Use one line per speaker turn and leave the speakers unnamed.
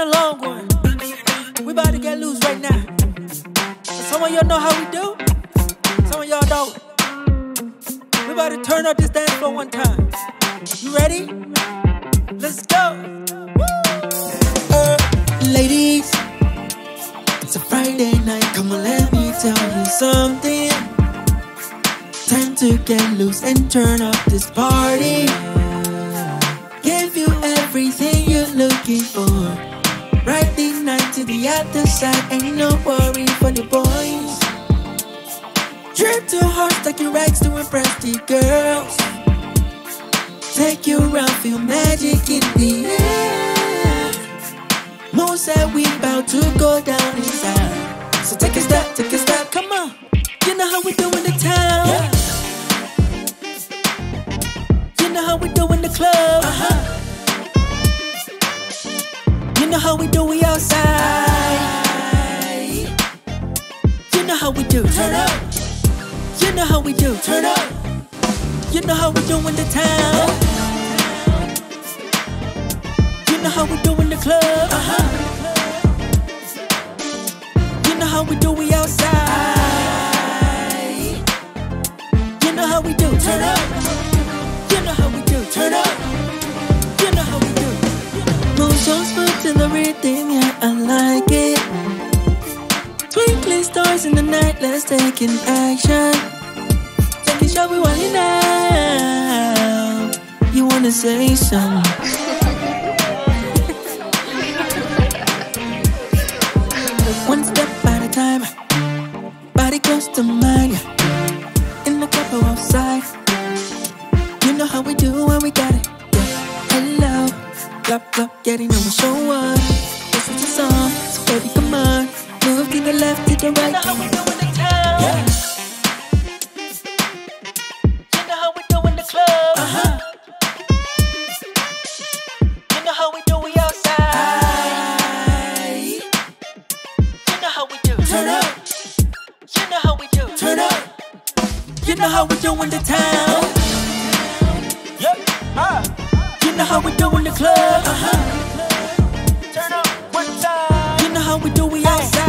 a long one. We about to get loose right now. Some of y'all know how we do, some of y'all don't. We about to turn up this dance floor one time. You ready? Let's go. Uh, ladies, it's a Friday night. Come on, let me tell you something. Time to get loose and turn up this party. To the other side, ain't no worry for the boys. Trip to hearts stacking racks to impress the girls. Take you around, feel magic in the air. Mo said we about to go down inside. So take a step, take a step, come on. You know how we do in the town. You know how we do in the club. Uh-huh. You know how we do, we outside. You know how we do, turn up. You know how we do, turn up. You know how we do in the town. You know how we do in the club. Uh-huh. You know how we do, we rhythm, yeah, I like it. Twinkling stars in the night, let's take an action. Take a shot, we now. You wanna say something? One step at a time, body close to mine. In the club or outside, you know how we do when we got it. Yeah. Hello, clap clap, getting on the show up. Baby come on, move to the left, to the right. How we do in the town. Yeah. You know how we do in the club. Uh huh. You know how we do, outside. You know how we do. Turn up. You know how we do. Turn up. You know how we do in the town. Yep. Uh. You know how we do in the club. Uh huh. We do, we outside.